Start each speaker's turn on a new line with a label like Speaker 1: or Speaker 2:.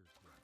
Speaker 1: Burger King.